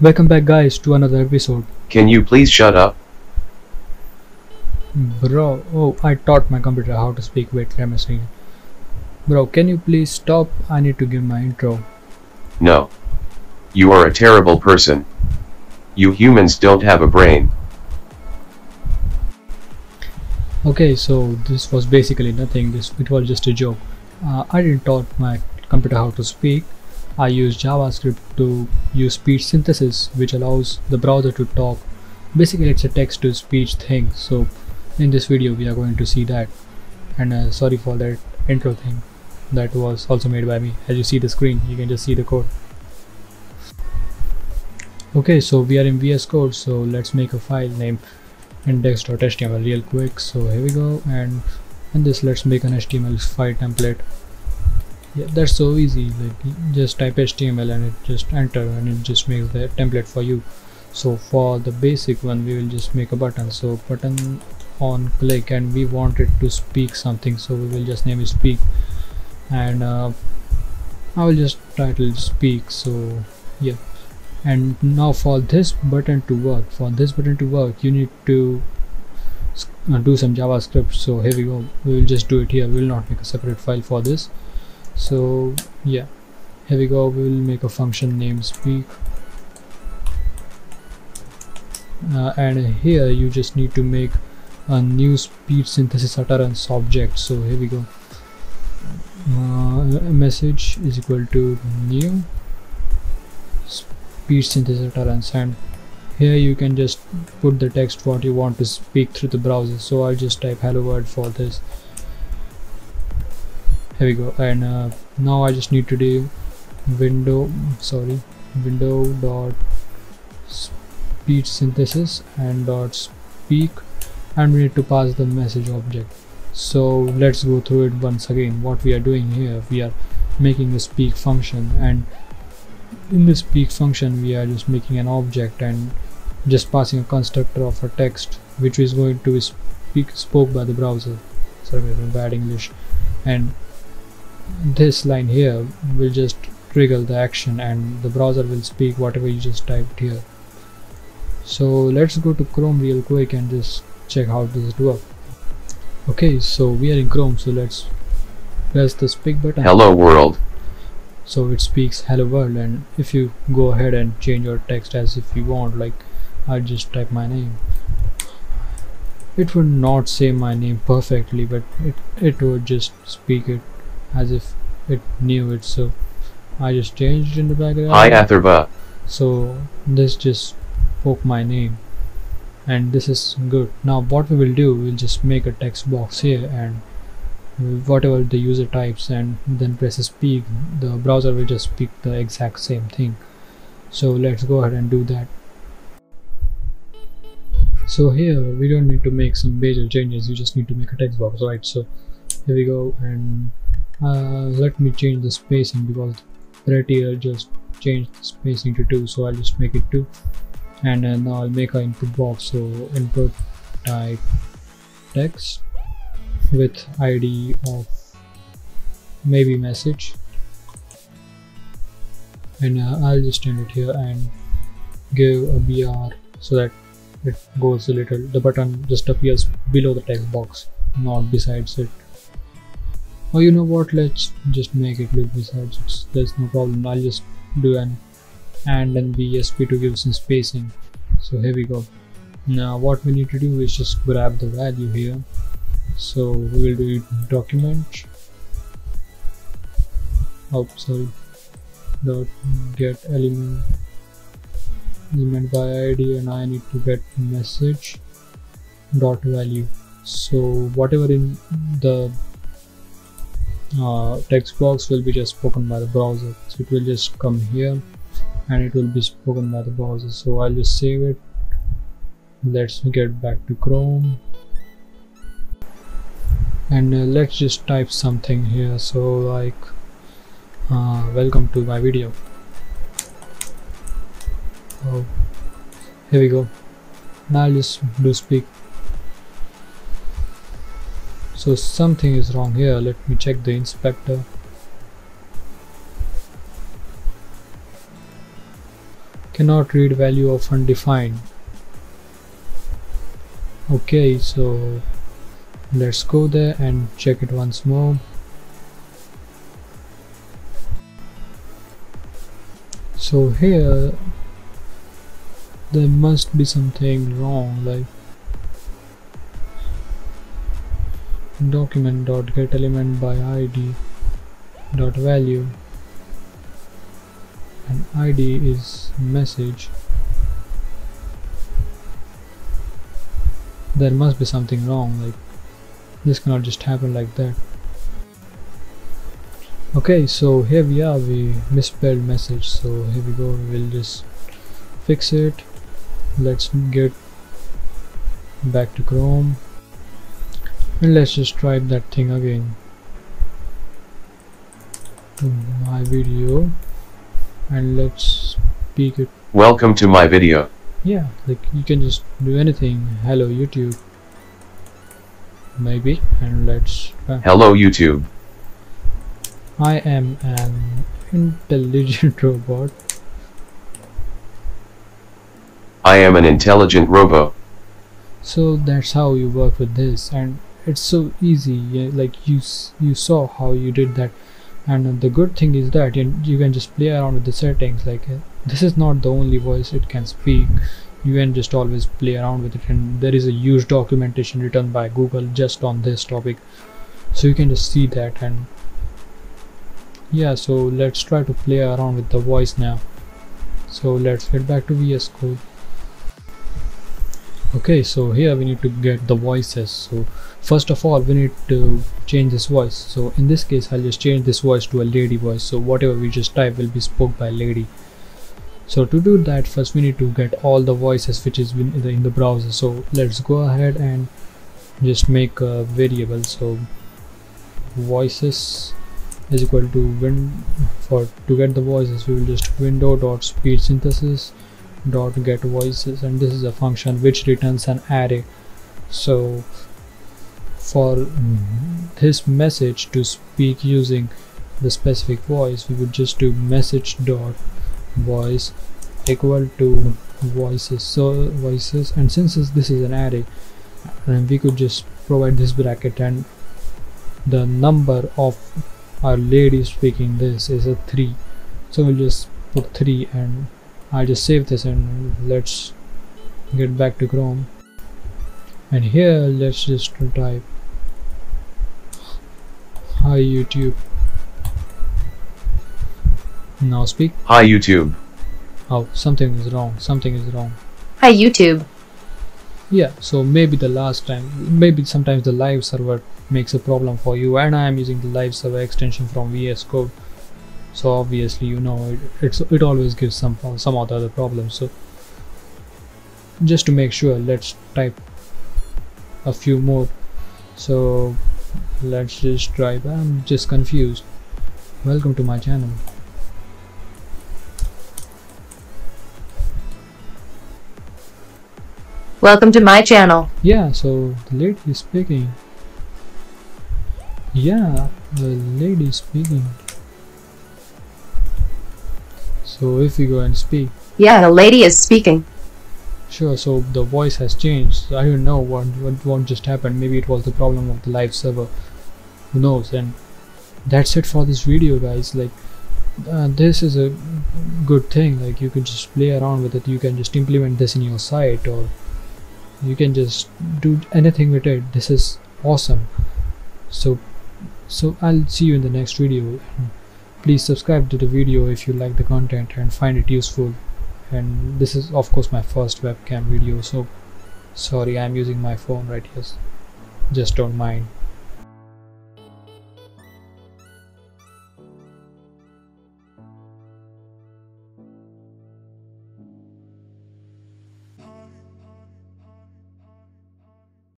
Welcome back guys to another episode. Can you please shut up? Bro, oh I taught my computer how to speak wait let me see. Bro, can you please stop? I need to give my intro. No. You are a terrible person. You humans don't have a brain. Okay, so this was basically nothing. This it was just a joke. Uh, I didn't taught my computer how to speak. I use JavaScript to use speech synthesis, which allows the browser to talk. Basically, it's a text-to-speech thing. So, in this video, we are going to see that. And uh, sorry for that intro thing. That was also made by me. As you see the screen, you can just see the code. Okay, so we are in VS Code. So let's make a file name index.html real quick so here we go and in this let's make an html file template yeah that's so easy. Like just type html and it just enter and it just makes the template for you. So for the basic one we will just make a button. So button on click and we want it to speak something. So we will just name it speak. And uh, I will just title speak. So yeah. And now for this button to work for this button to work you need to uh, do some javascript. So here we go. We will just do it here. We will not make a separate file for this so yeah. Here we go. We will make a function name speak. Uh, and here you just need to make a new speech synthesis utterance object. So here we go. Uh, message is equal to new speech synthesis utterance. And here you can just put the text what you want to speak through the browser. So I'll just type hello world for this here we go. And uh, now I just need to do window sorry window dot speech synthesis and dot speak. And we need to pass the message object. So let's go through it once again. What we are doing here we are making a speak function. And in this speak function we are just making an object and just passing a constructor of a text which is going to be speak spoke by the browser. Sorry bad english. And this line here will just trigger the action and the browser will speak whatever you just typed here. So let's go to chrome real quick and just check how does it work. Okay so we are in chrome so let's press the speak button. Hello world. So it speaks hello world and if you go ahead and change your text as if you want like I just type my name. It would not say my name perfectly but it, it would just speak it as if it knew it so I just changed it in the background Hi Atherva. so this just spoke my name and this is good. Now what we will do we'll just make a text box here and whatever the user types and then presses speak. The browser will just speak the exact same thing. So let's go ahead and do that. So here we don't need to make some major changes. You just need to make a text box right? So here we go and uh, let me change the spacing because prettier just changed the spacing to 2 so I'll just make it 2 and uh, now I'll make an input box so input type text with id of maybe message. And uh, I'll just end it here and give a br so that it goes a little the button just appears below the text box not besides it oh you know what? Let's just make it look besides. It there's no problem. I'll just do an and then BSP to give some spacing. So here we go. Now what we need to do is just grab the value here. So we will do document. Oh sorry. Dot get element element by id and i need to get message. Dot value. So whatever in the uh, text box will be just spoken by the browser. So it will just come here and it will be spoken by the browser. So i'll just save it. Let's get back to chrome. And uh, let's just type something here. So like uh, welcome to my video. Oh here we go. Now I'll just do speak so something is wrong here. Let me check the inspector. Cannot read value of undefined. Okay so let's go there and check it once more. So here there must be something wrong like document dot get element by id dot value. And id is message. There must be something wrong like this cannot just happen like that. Okay so here we are we misspelled message so here we go we'll just fix it. Let's get back to chrome and let's just try that thing again hmm, my video and let's speak it Welcome to my video. yeah like you can just do anything hello youtube maybe and let's try. Hello YouTube. i am an intelligent robot I am an intelligent robo. so that's how you work with this and it's so easy yeah, like you you saw how you did that. And the good thing is that you, you can just play around with the settings like uh, this is not the only voice it can speak. You can just always play around with it and there is a huge documentation written by google just on this topic. So you can just see that and yeah so let's try to play around with the voice now. So let's get back to vs code okay so here we need to get the voices. So first of all we need to change this voice. So in this case i'll just change this voice to a lady voice. So whatever we just type will be spoke by lady. So to do that first we need to get all the voices which is in the, in the browser. So let's go ahead and just make a variable. So voices is equal to win for to get the voices we will just window dot speech synthesis dot get voices and this is a function which returns an array. So for this message to speak using the specific voice we would just do message dot voice equal to voices so voices. And since this this is an array and we could just provide this bracket and the number of our lady speaking this is a 3 so we'll just put 3 and I'll just save this and let's get back to Chrome. And here let's just type hi YouTube. Now speak. Hi YouTube. oh something is wrong something is wrong. Hi YouTube. yeah so maybe the last time maybe sometimes the live server makes a problem for you and I am using the live server extension from VS Code so obviously you know it, it's it always gives some some other problems. So just to make sure let's type a few more. So let's just try. I'm just confused. Welcome to my channel. Welcome to my channel. yeah so the lady is speaking. Yeah the lady is speaking so if we go and speak. Yeah, the lady is speaking. sure so the voice has changed. I don't know what, what what just happened maybe it was the problem of the live server. Who knows? And that's it for this video guys. Like uh, this is a good thing. Like you can just play around with it. You can just implement this in your site or you can just do anything with it. This is awesome. So so i'll see you in the next video please subscribe to the video if you like the content and find it useful. And this is of course my first webcam video so sorry i'm using my phone right here. Just don't mind